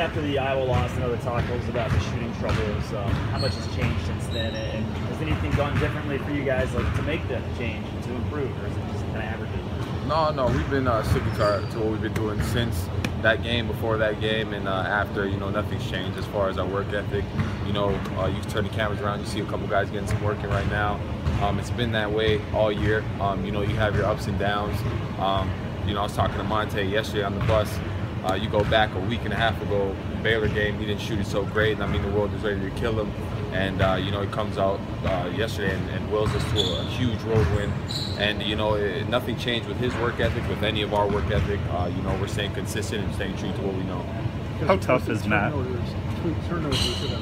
after the Iowa loss, know the talk was about the shooting troubles. Um, how much has changed since then, and has anything gone differently for you guys, like to make the change to improve, or is it just kind of averages? No, no, we've been uh, sticking to, our, to what we've been doing since that game, before that game, and uh, after. You know, nothing's changed as far as our work ethic. You know, uh, you turn the cameras around, you see a couple guys getting some work in right now. Um, it's been that way all year. Um, you know, you have your ups and downs. Um, you know, I was talking to Monte yesterday on the bus. Uh, you go back a week and a half ago, Baylor game, he didn't shoot it so great, and I mean the world was ready to kill him. And uh, you know he comes out uh, yesterday and, and, wills us to a, a, huge road win. And you know it, nothing changed with his work ethic, with any of our work ethic. Uh, you know we're staying consistent and staying true to what we know. How tough is Matt? Turnovers at a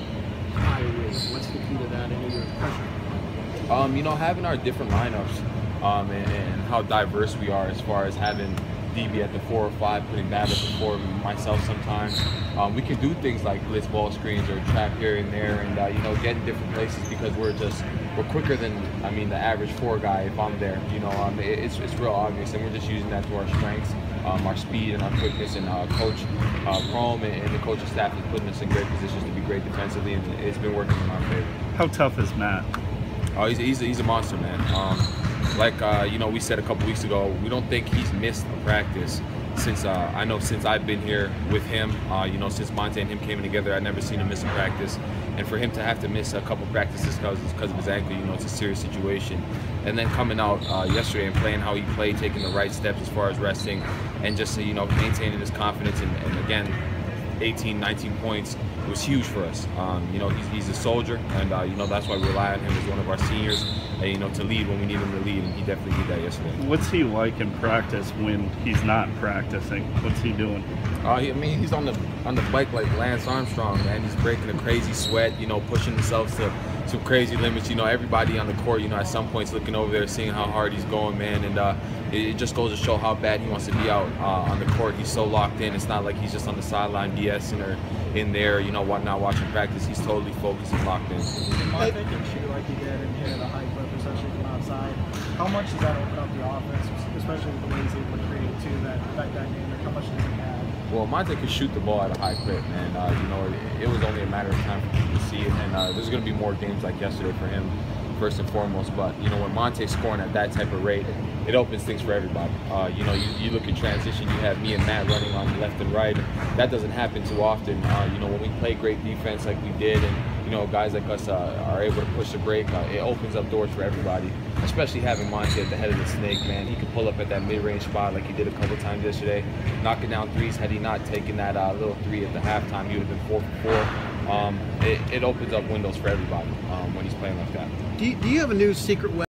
high rate. What's the key to that? Any pressure? Um, you know having our different lineups um, and, and how diverse we are as far as having DB at the four or five, putting that at the four, myself sometimes. Um, we can do things like blitz ball screens or trap here and there, and uh, you know, get in different places because we're just we're quicker than I mean the average four guy if I'm there. You know, um, it, it's it's real obvious, and we're just using that to our strengths, um, our speed and our quickness. And uh, Coach uh, and, and the coaching staff is putting us in great positions to be great defensively, and it's been working in our favor. How tough is Matt? Oh, he's, he's, he's a monster, man. Um, like uh, you know we said a couple weeks ago, we don't think he's missed a practice since uh, I know since I've been here with him. Uh, you know since Monte and him came together, I never seen him miss a practice. And for him to have to miss a couple practices because because of his ankle, you know it's a serious situation. And then coming out uh, yesterday and playing how he played, taking the right steps as far as resting, and just you know maintaining his confidence and, and again 18, 19 points was huge for us. Um, you know, he's, he's a soldier, and uh, you know that's why we rely on him as one of our seniors. And, you know, to lead when we need him to lead, and he definitely did that yesterday. What's he like in practice when he's not practicing? What's he doing? Uh, I mean, he's on the on the bike like Lance Armstrong, man. He's breaking a crazy sweat. You know, pushing himself to some crazy limits. You know, everybody on the court, you know, at some points looking over there, seeing how hard he's going, man. And uh, it, it, just goes to show how bad he wants to be out uh, on the court. He's so locked in. It's not like he's just on the sideline BSing or in there, you know, not watching practice. He's totally focused and locked in. Like he did and at a high clip, especially from outside. How much does that open up the offense, especially with the ways they would create too, that, that dynamic? How much does it add? Well, Monte could shoot the ball at a high clip, and uh, you know it, it, was only a matter of time for him to see it. And uh, there's going to be more games like yesterday for him, first and foremost. But you know when Monte's scoring at that type of rate, it opens things for everybody. Uh, you know, you, you, look at transition, you have me and Matt running on left and right. That doesn't happen too often. Uh, you know, when we play great defense like we did, and you know guys like us uh, are able to push the break, uh, it opens up doors for everybody. Especially having Monte at the head of the snake, man. He could pull up at that mid-range spot like he did a couple times yesterday, knocking down threes. Had he not taken that uh, little three at the halftime, he would have been four for four. Um, it, it, opens up windows for everybody um, when he's playing like that. Do you, do you have a new secret weapon?